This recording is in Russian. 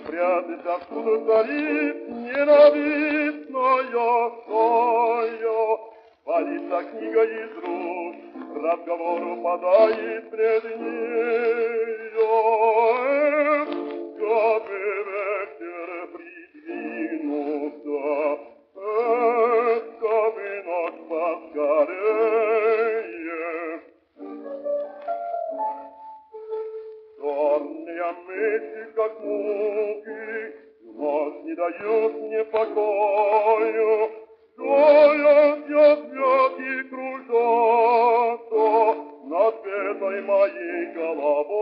Спрятать, откуда царит ненавистная стая. Валится книга из рук, разговор упадает пред нею. Черные мысли, как муки, Ночь не дают мне покоя. Стоят язмят и кружатся Над этой моей головою.